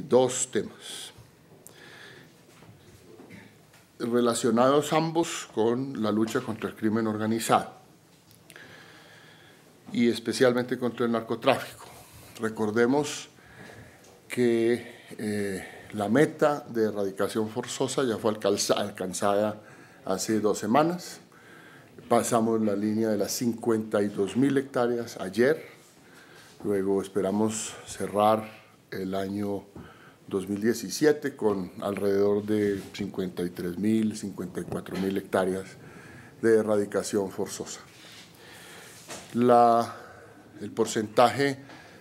dos temas relacionados ambos con la lucha contra el crimen organizado y especialmente contra el narcotráfico. Recordemos que eh, la meta de erradicación forzosa ya fue alcanzada hace dos semanas. Pasamos la línea de las 52 mil hectáreas ayer. Luego esperamos cerrar el año 2017 con alrededor de 53 mil, 54 mil hectáreas de erradicación forzosa. La, el porcentaje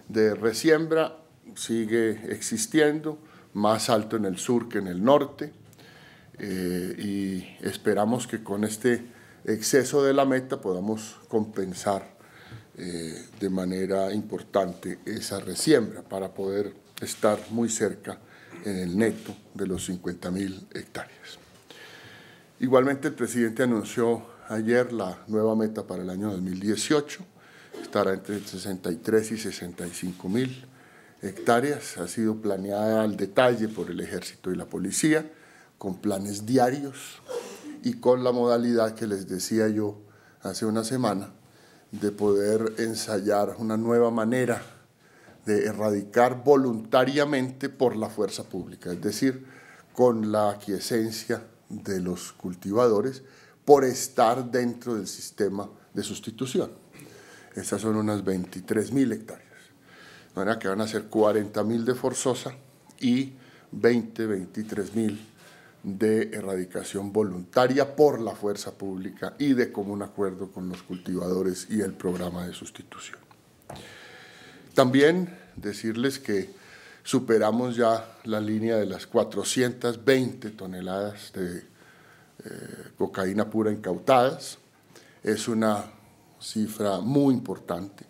de resiembra sigue existiendo, más alto en el sur que en el norte, eh, y esperamos que con este exceso de la meta podamos compensar eh, de manera importante esa resiembra para poder estar muy cerca en el neto de los 50 mil hectáreas. Igualmente el presidente anunció ayer la nueva meta para el año 2018, estará entre 63 y 65 mil hectáreas, ha sido planeada al detalle por el ejército y la policía, con planes diarios y con la modalidad que les decía yo hace una semana, de poder ensayar una nueva manera de erradicar voluntariamente por la fuerza pública, es decir, con la aquiescencia de los cultivadores por estar dentro del sistema de sustitución. Estas son unas 23 mil hectáreas, de manera que van a ser 40 mil de forzosa y 20, 23 mil de erradicación voluntaria por la fuerza pública y de común acuerdo con los cultivadores y el programa de sustitución. También decirles que superamos ya la línea de las 420 toneladas de eh, cocaína pura incautadas. Es una cifra muy importante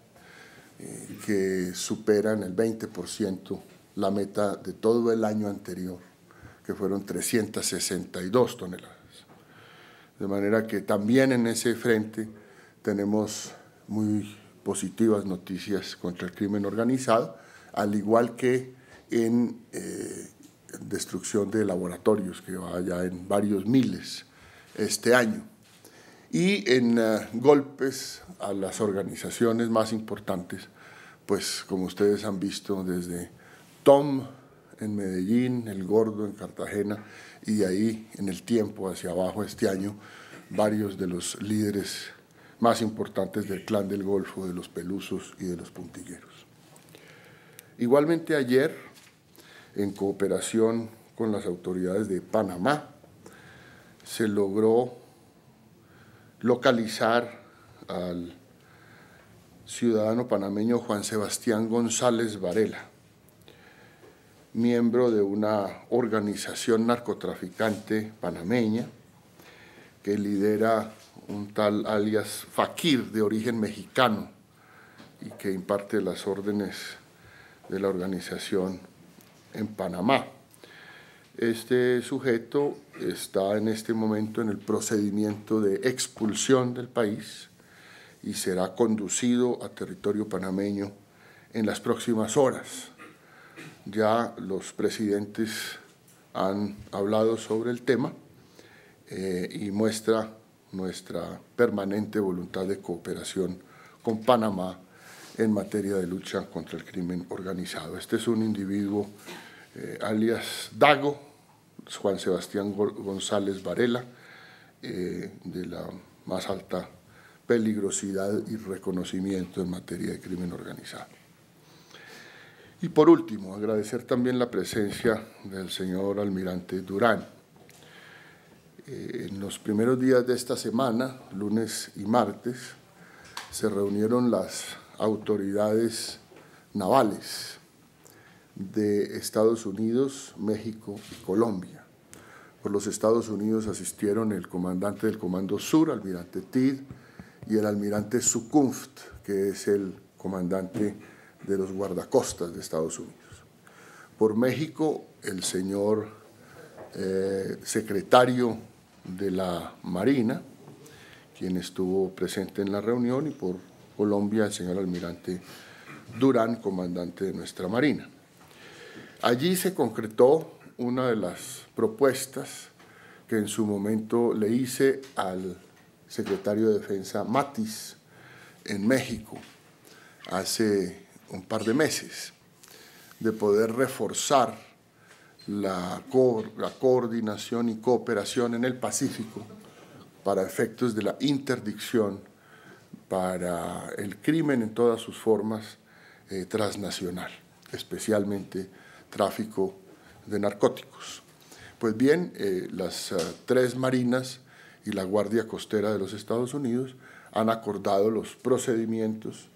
eh, que supera en el 20% la meta de todo el año anterior, fueron 362 toneladas. De manera que también en ese frente tenemos muy positivas noticias contra el crimen organizado, al igual que en eh, destrucción de laboratorios, que va ya en varios miles este año, y en eh, golpes a las organizaciones más importantes, pues como ustedes han visto desde Tom en Medellín, El Gordo en Cartagena, y ahí en el tiempo hacia abajo este año, varios de los líderes más importantes del clan del Golfo, de los Pelusos y de los Puntilleros. Igualmente ayer, en cooperación con las autoridades de Panamá, se logró localizar al ciudadano panameño Juan Sebastián González Varela, miembro de una organización narcotraficante panameña que lidera un tal alias Fakir de origen mexicano y que imparte las órdenes de la organización en Panamá. Este sujeto está en este momento en el procedimiento de expulsión del país y será conducido a territorio panameño en las próximas horas. Ya los presidentes han hablado sobre el tema eh, y muestra nuestra permanente voluntad de cooperación con Panamá en materia de lucha contra el crimen organizado. Este es un individuo eh, alias Dago, Juan Sebastián González Varela, eh, de la más alta peligrosidad y reconocimiento en materia de crimen organizado. Y por último, agradecer también la presencia del señor almirante Durán, eh, en los primeros días de esta semana, lunes y martes, se reunieron las autoridades navales de Estados Unidos, México y Colombia. Por los Estados Unidos asistieron el comandante del Comando Sur, almirante Tid, y el almirante Sukunft, que es el comandante de los guardacostas de Estados Unidos. Por México, el señor eh, secretario de la Marina, quien estuvo presente en la reunión, y por Colombia el señor almirante Durán, comandante de nuestra Marina. Allí se concretó una de las propuestas que en su momento le hice al secretario de Defensa Matis en México hace un par de meses, de poder reforzar la, la coordinación y cooperación en el Pacífico para efectos de la interdicción para el crimen en todas sus formas eh, transnacional, especialmente tráfico de narcóticos. Pues bien, eh, las eh, tres marinas y la Guardia Costera de los Estados Unidos han acordado los procedimientos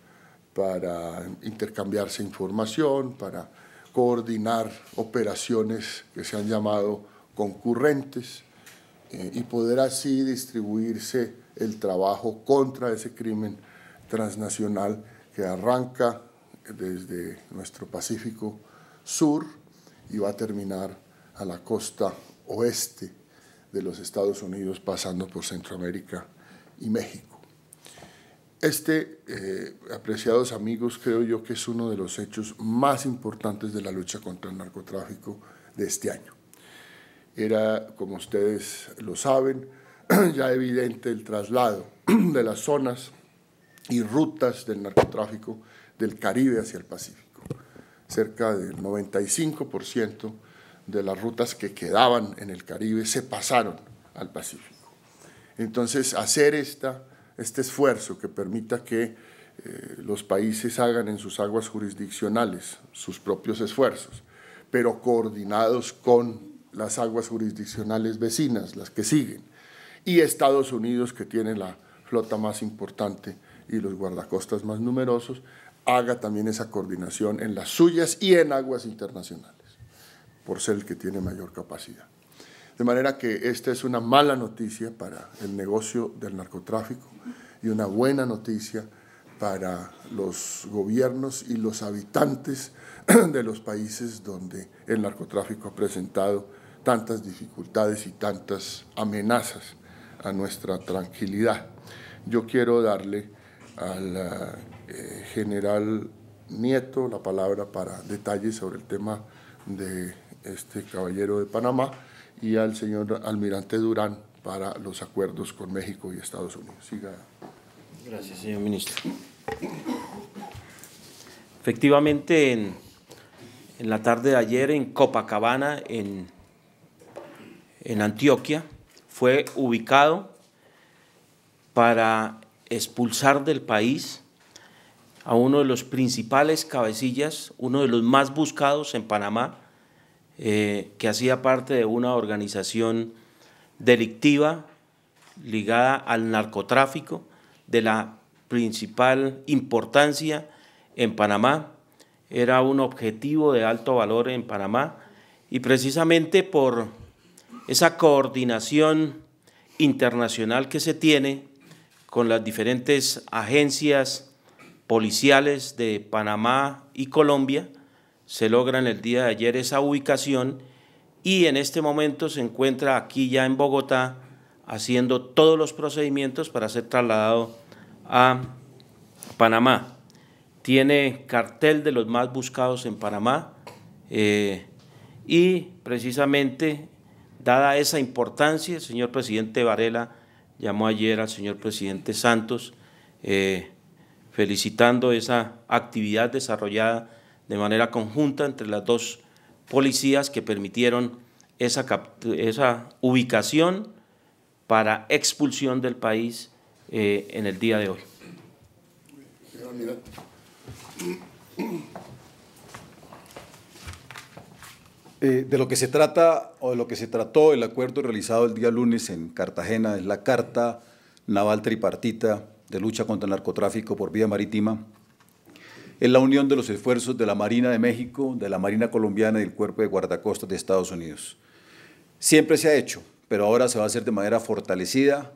para intercambiarse información, para coordinar operaciones que se han llamado concurrentes eh, y poder así distribuirse el trabajo contra ese crimen transnacional que arranca desde nuestro Pacífico Sur y va a terminar a la costa oeste de los Estados Unidos, pasando por Centroamérica y México. Este, eh, apreciados amigos, creo yo que es uno de los hechos más importantes de la lucha contra el narcotráfico de este año. Era, como ustedes lo saben, ya evidente el traslado de las zonas y rutas del narcotráfico del Caribe hacia el Pacífico. Cerca del 95% de las rutas que quedaban en el Caribe se pasaron al Pacífico. Entonces, hacer esta, este esfuerzo que permita que eh, los países hagan en sus aguas jurisdiccionales sus propios esfuerzos, pero coordinados con las aguas jurisdiccionales vecinas, las que siguen, y Estados Unidos, que tiene la flota más importante y los guardacostas más numerosos, haga también esa coordinación en las suyas y en aguas internacionales por ser el que tiene mayor capacidad. De manera que esta es una mala noticia para el negocio del narcotráfico y una buena noticia para los gobiernos y los habitantes de los países donde el narcotráfico ha presentado tantas dificultades y tantas amenazas a nuestra tranquilidad. Yo quiero darle al eh, general Nieto la palabra para detalles sobre el tema de este caballero de Panamá, y al señor almirante Durán para los acuerdos con México y Estados Unidos. Siga. Gracias, señor ministro. Efectivamente, en, en la tarde de ayer en Copacabana, en, en Antioquia, fue ubicado para expulsar del país a uno de los principales cabecillas, uno de los más buscados en Panamá, eh, que hacía parte de una organización delictiva ligada al narcotráfico de la principal importancia en Panamá. Era un objetivo de alto valor en Panamá y precisamente por esa coordinación internacional que se tiene con las diferentes agencias policiales de Panamá y Colombia, se logra en el día de ayer esa ubicación y en este momento se encuentra aquí ya en Bogotá haciendo todos los procedimientos para ser trasladado a Panamá. Tiene cartel de los más buscados en Panamá eh, y precisamente dada esa importancia, el señor presidente Varela llamó ayer al señor presidente Santos eh, felicitando esa actividad desarrollada de manera conjunta entre las dos policías que permitieron esa, esa ubicación para expulsión del país eh, en el día de hoy. Eh, de lo que se trata o de lo que se trató el acuerdo realizado el día lunes en Cartagena es la Carta Naval Tripartita de Lucha contra el Narcotráfico por Vía Marítima es la unión de los esfuerzos de la Marina de México, de la Marina colombiana y del Cuerpo de Guardacostas de Estados Unidos. Siempre se ha hecho, pero ahora se va a hacer de manera fortalecida,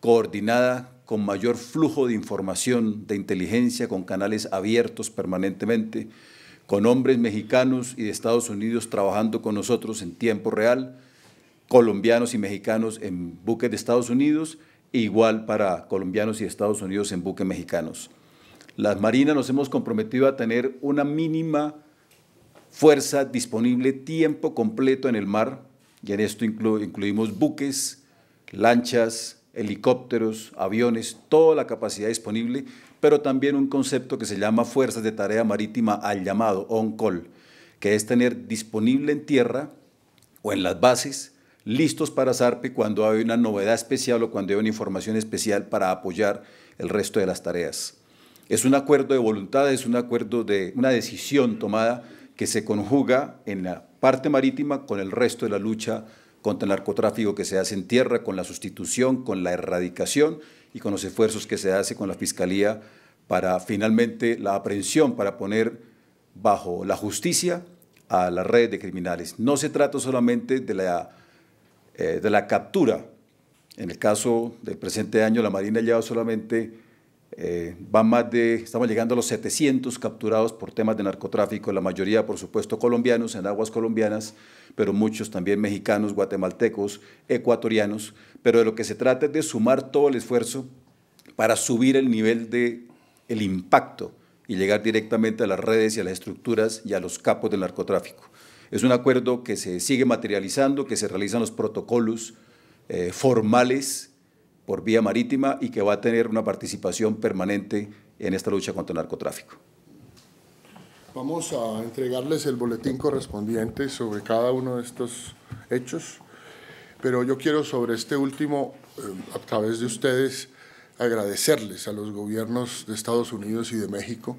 coordinada, con mayor flujo de información, de inteligencia, con canales abiertos permanentemente, con hombres mexicanos y de Estados Unidos trabajando con nosotros en tiempo real, colombianos y mexicanos en buques de Estados Unidos, igual para colombianos y Estados Unidos en buques mexicanos. Las Marinas nos hemos comprometido a tener una mínima fuerza disponible tiempo completo en el mar, y en esto incluimos buques, lanchas, helicópteros, aviones, toda la capacidad disponible, pero también un concepto que se llama fuerzas de tarea marítima al llamado on-call, que es tener disponible en tierra o en las bases, listos para SARPE cuando hay una novedad especial o cuando hay una información especial para apoyar el resto de las tareas. Es un acuerdo de voluntad, es un acuerdo de una decisión tomada que se conjuga en la parte marítima con el resto de la lucha contra el narcotráfico que se hace en tierra, con la sustitución, con la erradicación y con los esfuerzos que se hace con la Fiscalía para finalmente la aprehensión, para poner bajo la justicia a la red de criminales. No se trata solamente de la, eh, de la captura. En el caso del presente año, la Marina lleva solamente eh, más de, estamos llegando a los 700 capturados por temas de narcotráfico, la mayoría, por supuesto, colombianos, en aguas colombianas, pero muchos también mexicanos, guatemaltecos, ecuatorianos. Pero de lo que se trata es de sumar todo el esfuerzo para subir el nivel de el impacto y llegar directamente a las redes y a las estructuras y a los capos del narcotráfico. Es un acuerdo que se sigue materializando, que se realizan los protocolos eh, formales por vía marítima y que va a tener una participación permanente en esta lucha contra el narcotráfico. Vamos a entregarles el boletín correspondiente sobre cada uno de estos hechos, pero yo quiero sobre este último, eh, a través de ustedes, agradecerles a los gobiernos de Estados Unidos y de México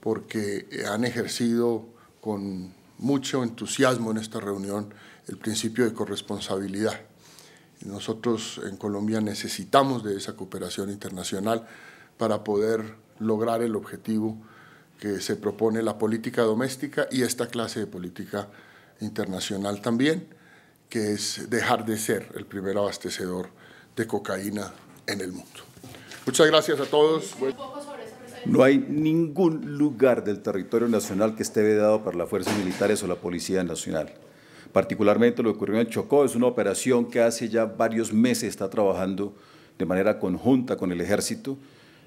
porque han ejercido con mucho entusiasmo en esta reunión el principio de corresponsabilidad. Nosotros en Colombia necesitamos de esa cooperación internacional para poder lograr el objetivo que se propone la política doméstica y esta clase de política internacional también, que es dejar de ser el primer abastecedor de cocaína en el mundo. Muchas gracias a todos. No hay ningún lugar del territorio nacional que esté vedado por las fuerzas militares o la Policía Nacional. Particularmente lo que ocurrió en Chocó es una operación que hace ya varios meses está trabajando de manera conjunta con el ejército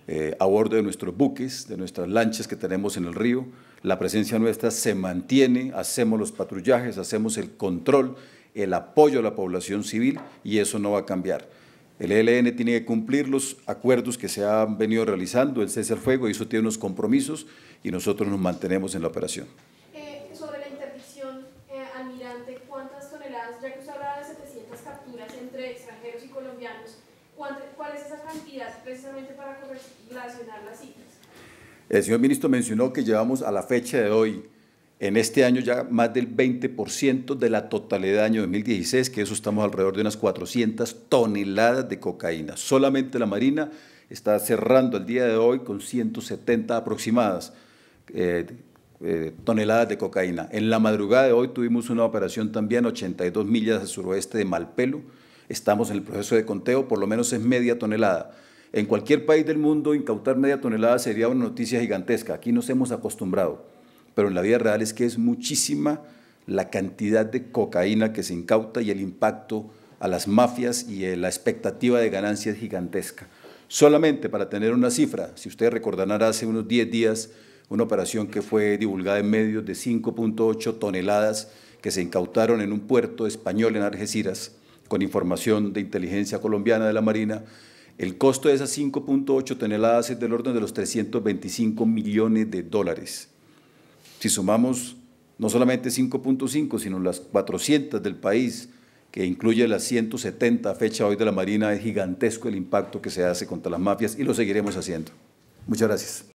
eh, a bordo de nuestros buques, de nuestras lanchas que tenemos en el río. La presencia nuestra se mantiene, hacemos los patrullajes, hacemos el control, el apoyo a la población civil y eso no va a cambiar. El ELN tiene que cumplir los acuerdos que se han venido realizando, el cese fuego, y eso tiene unos compromisos y nosotros nos mantenemos en la operación. ¿Cuál es esa cantidad precisamente para relacionar las cifras? El señor ministro mencionó que llevamos a la fecha de hoy, en este año ya más del 20% de la totalidad del año 2016, que eso estamos alrededor de unas 400 toneladas de cocaína. Solamente la Marina está cerrando el día de hoy con 170 aproximadas eh, eh, toneladas de cocaína. En la madrugada de hoy tuvimos una operación también 82 millas al suroeste de Malpelo, Estamos en el proceso de conteo, por lo menos es media tonelada. En cualquier país del mundo incautar media tonelada sería una noticia gigantesca. Aquí nos hemos acostumbrado, pero en la vida real es que es muchísima la cantidad de cocaína que se incauta y el impacto a las mafias y la expectativa de ganancia es gigantesca. Solamente para tener una cifra, si ustedes recordarán hace unos 10 días una operación que fue divulgada en medios de 5.8 toneladas que se incautaron en un puerto español en Algeciras, con información de inteligencia colombiana de la Marina, el costo de esas 5.8 toneladas es del orden de los 325 millones de dólares. Si sumamos no solamente 5.5, sino las 400 del país, que incluye las 170 a fecha hoy de la Marina, es gigantesco el impacto que se hace contra las mafias y lo seguiremos haciendo. Muchas gracias.